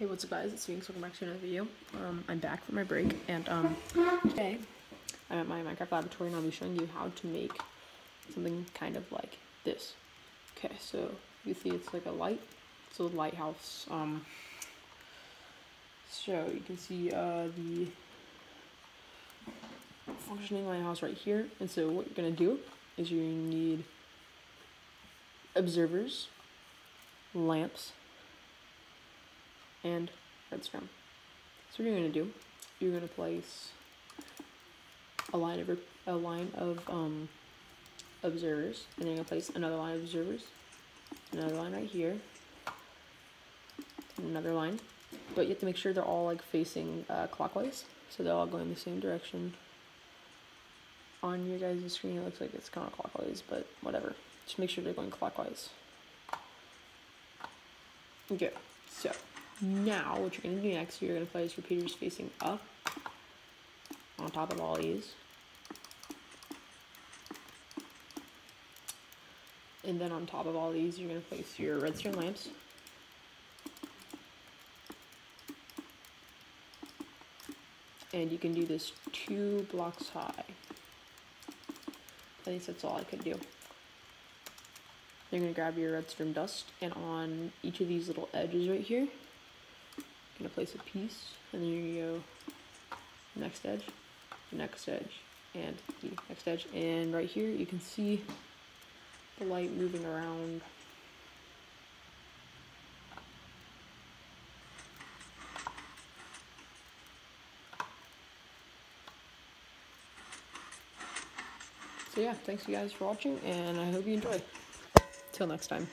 Hey, what's up guys, it's Phoenix, welcome back to another video. Um, I'm back from my break, and um, today I'm at my Minecraft laboratory and I'll be showing you how to make something kind of like this. Okay, so you see it's like a light, it's a lighthouse. Um, so you can see uh, the functioning lighthouse right here, and so what you're gonna do is you need observers, lamps, and redstone. So what you're gonna do, you're gonna place a line of a line of um, observers, and then you're gonna place another line of observers, another line right here, another line, but you have to make sure they're all like facing uh, clockwise, so they're all going the same direction. On your guys' screen, it looks like it's counterclockwise, but whatever. Just make sure they're going clockwise. Okay, so now, what you're going to do next, you're going to place your repeaters facing up on top of all these. And then on top of all these, you're going to place your redstone lamps. And you can do this two blocks high. At least that's all I could do. You're going to grab your redstone dust, and on each of these little edges right here, gonna place a piece, and then you go next edge, next edge, and the next edge. And right here, you can see the light moving around. So yeah, thanks you guys for watching, and I hope you enjoy. Till next time.